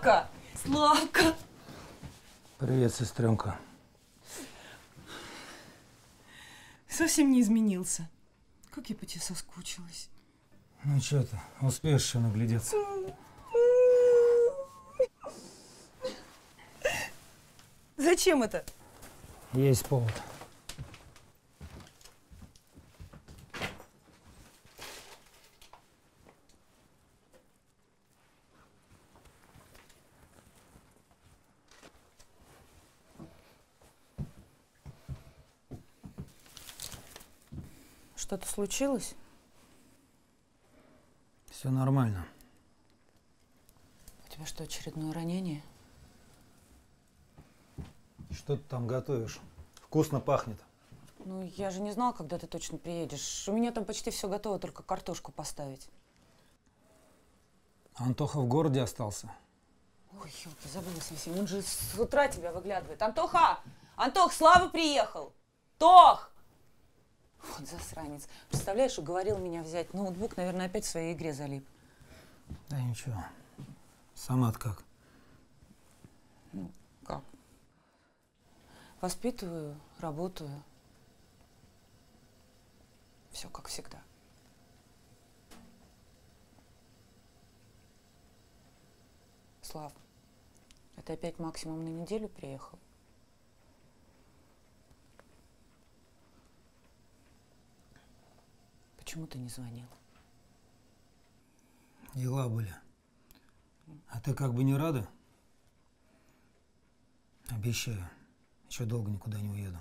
Славка! Привет, сестренка. Совсем не изменился. Как я по тебе соскучилась. Ну что ты, успеешь еще наглядеться? Зачем это? Есть повод. Что-то случилось? Все нормально. У тебя что, очередное ранение? Что ты там готовишь? Вкусно пахнет. Ну, я же не знала, когда ты точно приедешь. У меня там почти все готово, только картошку поставить. Антоха в городе остался. Ой, елки, забыла совсем. Он же с утра тебя выглядывает. Антоха! Антох, Слава приехал! Тох! Вот засранец. Представляешь, уговорил меня взять ноутбук, наверное, опять в своей игре залип. Да ничего. Сама-то как? Ну, как? Воспитываю, работаю. Все как всегда. Слав, это опять максимум на неделю приехал? Почему ты не звонил? Дела были. А ты как бы не рада? Обещаю, еще долго никуда не уеду.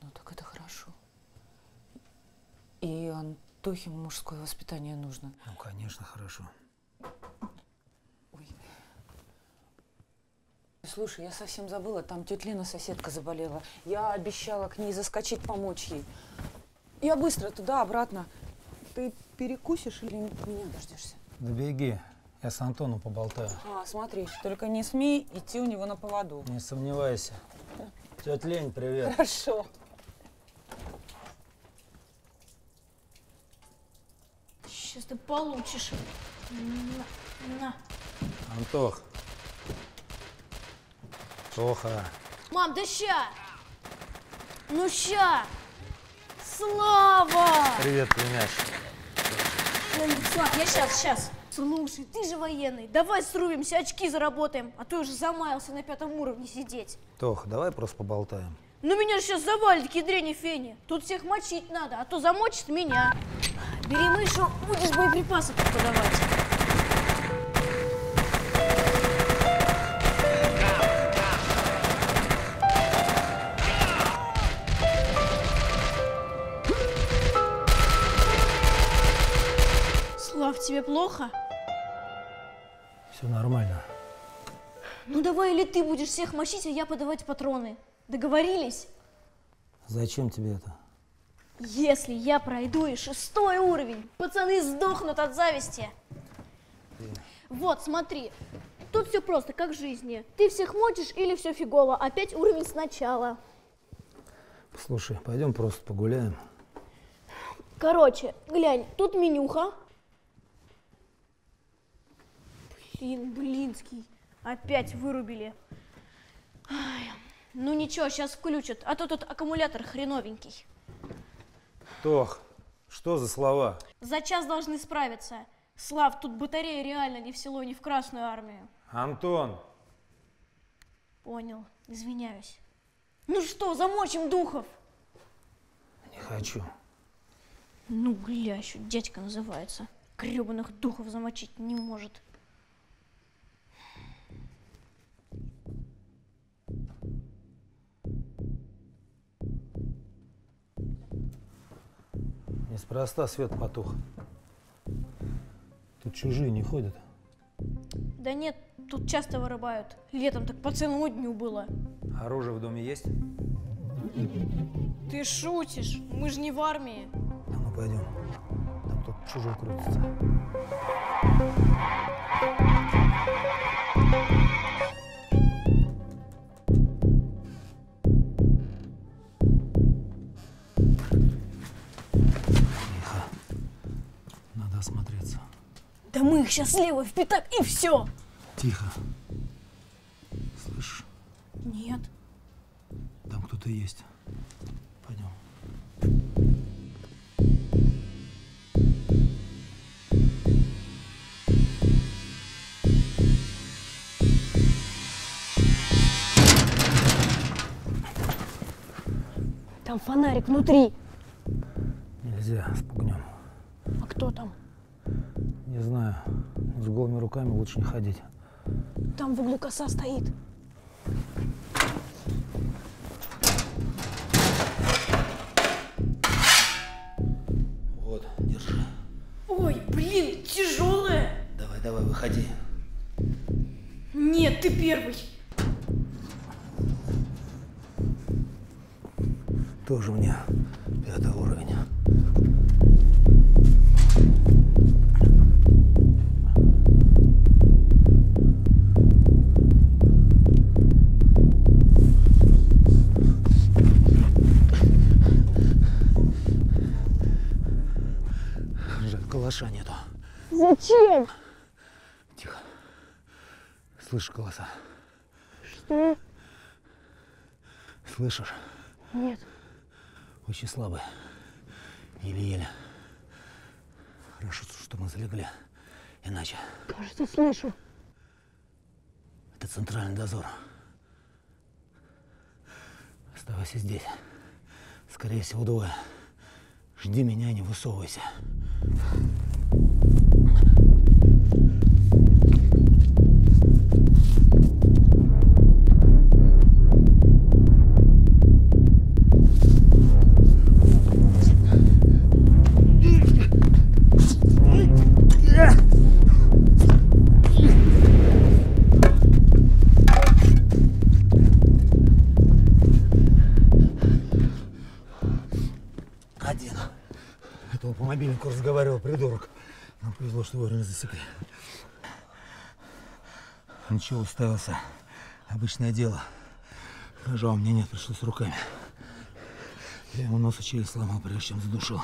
Ну так это хорошо. И Антохе мужское воспитание нужно. Ну, конечно, хорошо. Ой. Слушай, я совсем забыла, там тетя Лена, соседка, заболела. Я обещала к ней заскочить, помочь ей. Я быстро туда-обратно. Ты перекусишь или меня дождешься? Да беги, я с Антоном поболтаю. А, смотри, только не смей идти у него на поводу. Не сомневайся. Тетя Лень, привет. Хорошо. Сейчас ты получишь. На, на. Антох. Тоха. Мам, да ща! Ну ща! Слава! Привет, племяш. Слав, я сейчас, сейчас. Слушай, ты же военный, давай срубимся, очки заработаем, а то я уже замаялся на пятом уровне сидеть. Тох, давай просто поболтаем. Ну меня же сейчас завалит кедрени фени. Тут всех мочить надо, а то замочит меня. Бери мышу, будешь боеприпасы подавать. Тебе плохо? Все нормально. Ну давай или ты будешь всех мочить, а я подавать патроны. Договорились? Зачем тебе это? Если я пройду и шестой уровень, пацаны сдохнут от зависти. Вот, смотри. Тут все просто, как в жизни. Ты всех мочишь или все фигово. Опять уровень сначала. Слушай, пойдем просто погуляем. Короче, глянь, тут менюха. Блин, блинский. Опять вырубили. Ай, ну ничего, сейчас включат, а то тут аккумулятор хреновенький. Тох, что за слова? За час должны справиться. Слав, тут батарея реально не в село, не в Красную армию. Антон, Понял, извиняюсь. Ну что, замочим духов? не хочу. Ну, гля, еще дядька называется. Гребаных духов замочить не может. Неспроста свет потух. Тут чужие не ходят. Да нет, тут часто вырубают. Летом так по целому дню было. Оружие в доме есть? Ты шутишь? Мы же не в армии. А ну пойдем. Там тут чужой крутится. Да мы их сейчас левый в пятак и все. Тихо. Слышишь, Нет. там кто-то есть. Пойдем. Там фонарик внутри. Нельзя, спугнем. А кто там? Не знаю, с голыми руками лучше не ходить. Там в углу коса стоит. Вот, держи. Ой, блин, тяжелая. Давай, давай, выходи. Нет, ты первый. Тоже мне Зачем? Тихо. Слышишь голоса? Что? Слышишь? Нет. Очень слабые. Еле-еле. Хорошо, что мы залегли. Иначе Кажется, слышу. это центральный дозор. Оставайся здесь. Скорее всего, двое. Жди меня, не высовывайся. Один. Это он по мобильнику разговаривал, придурок. Нам повезло, что вовремя засекли. Ничего, уставился. Обычное дело. Ножа у меня нет, пришлось руками. Я ему нос и челюсть сломал, прежде чем задушил.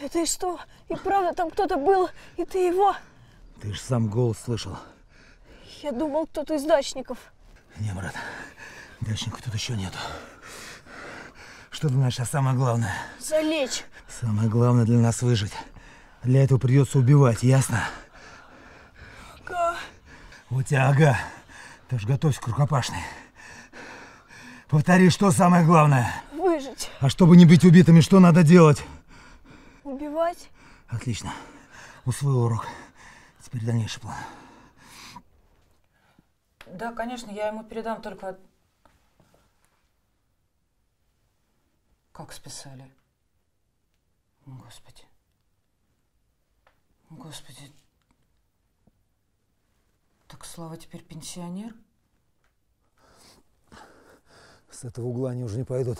Это и что? И правда там кто-то был, и ты его? Ты же сам голос слышал. Я думал, кто-то из дачников. Не, брат, дачника тут еще нету. Что думаешь, а самое главное? Залечь. Самое главное для нас выжить. Для этого придется убивать, ясно? У тебя ага. Ты ж готовься к рукопашной. Повтори, что самое главное. Выжить. А чтобы не быть убитыми, что надо делать? Убивать. Отлично. Усвоил урок. Теперь дальнейший план. Да, конечно, я ему передам только... Как списали? Господи. Господи. Так Слава теперь пенсионер? С этого угла они уже не пойдут.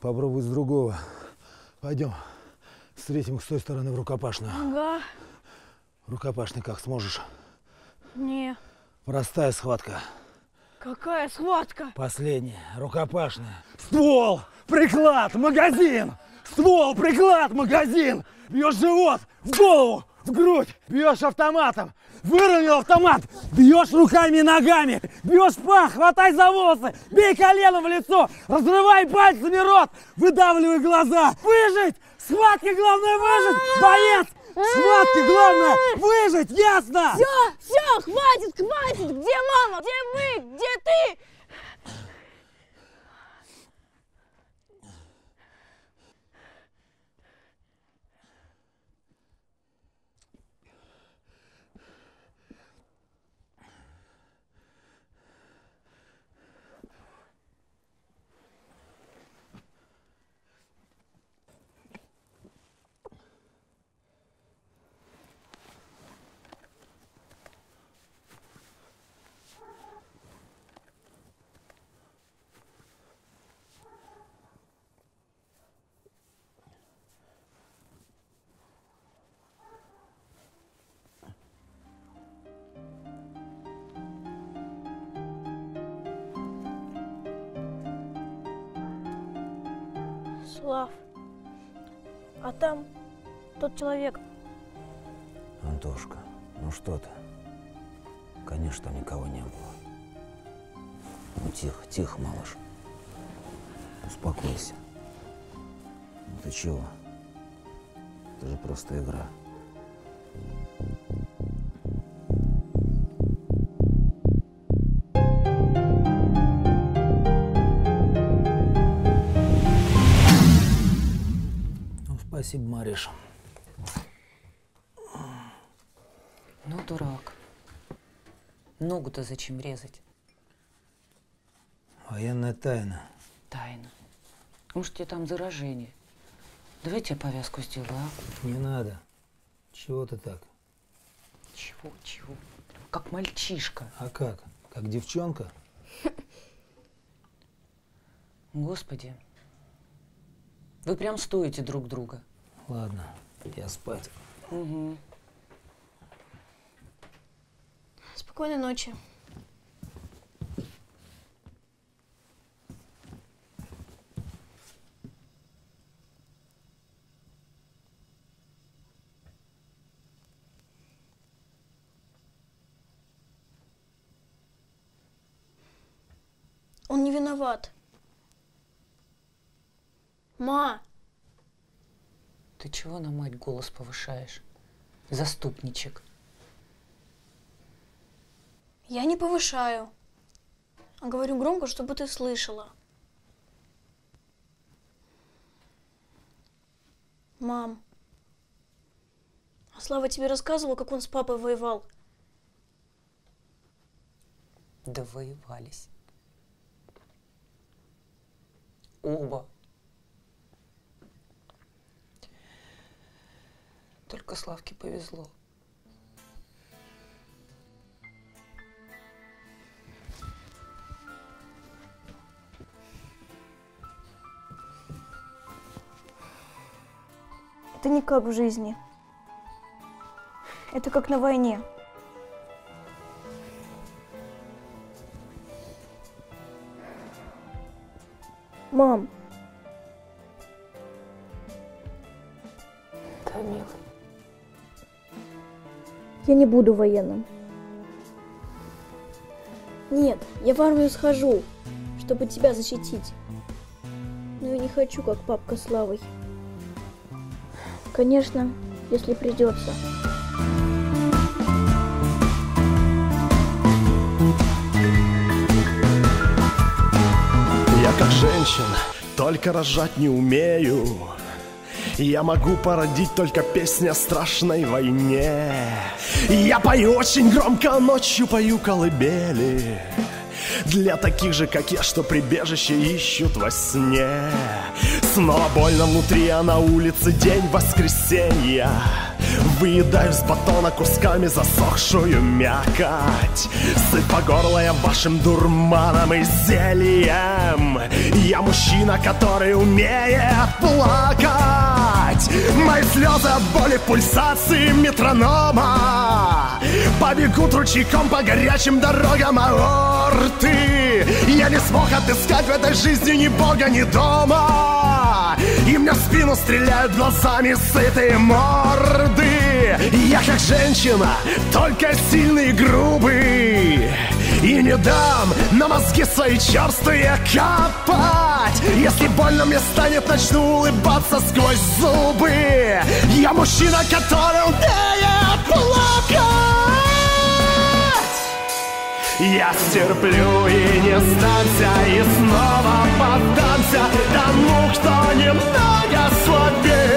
Попробуй с другого. Пойдем. Встретим их с той стороны в рукопашную. Ага. Рукопашный как сможешь. Не. Простая схватка. Какая схватка? Последняя. Рукопашная. Ствол! Приклад! Магазин! Ствол! Приклад! Магазин! Бьешь живот! В голову! В грудь! Бьешь автоматом! Выровнял автомат! Бьешь руками и ногами! Бьешь пах! Хватай за волосы! Бей коленом в лицо! Разрывай пальцами рот! Выдавливай глаза! Выжить! Схватки главное выжить! Боец! Схватки главное выжить! Ясно? Все, все, хватит, хватит! Где мама? Где мы? Где ты? Слав, а там тот человек. Антошка. Ну что ты? Конечно, там никого не было. Ну тихо, тихо, малыш. Успокойся. Ну ты чего? Это же просто игра. Спасибо, Мариша. Ну, дурак. Ногу-то зачем резать? Военная тайна. Тайна. Может, тебе там заражение? Давай я тебе повязку сделаю, а? Не надо. Чего ты так? Чего, чего? Как мальчишка. А как? Как девчонка? Господи. Вы прям стоите друг друга. Ладно, я спать. Угу. Спокойной ночи. Он не виноват. Ма, Ты чего на мать голос повышаешь? Заступничек. я не повышаю, а говорю громко, чтобы ты слышала. Мам, а Слава тебе рассказывал, как он с папой воевал? Да воевались. Оба. Только Славке повезло. Это не как в жизни. Это как на войне. Мам, я не буду военным. Нет, я в армию схожу, чтобы тебя защитить. Но я не хочу, как папка Славой. Конечно, если придется. Я как женщина, только рожать не умею. Я могу породить только песни о страшной войне. Я пою очень громко, ночью пою колыбели. Для таких же, как я, что прибежище ищут во сне. Снова больно внутри, а на улице день воскресенья. Выедаю с батона кусками засохшую мякоть. Сыт по горло я вашим дурманом и зельем. Я мужчина, который умеет плакать. Мои слезы от боли пульсации метронома Побегут ручейком по горячим дорогам аорты. Я не смог отыскать в этой жизни ни бога, ни дома. И мне в спину стреляют глазами сытые морды Я как женщина, только сильный и грубый. И не дам на мозги свои черствые копать. Если больно мне станет, начну улыбаться сквозь зубы. Я мужчина, который умеет плакать. Я стерплю и не сдамся И снова поддамся Тому, кто немного слабее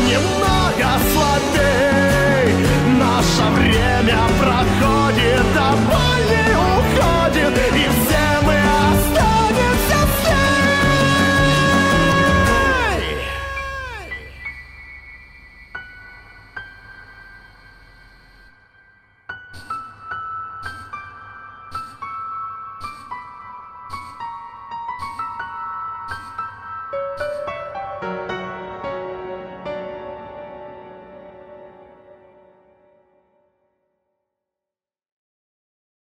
年迈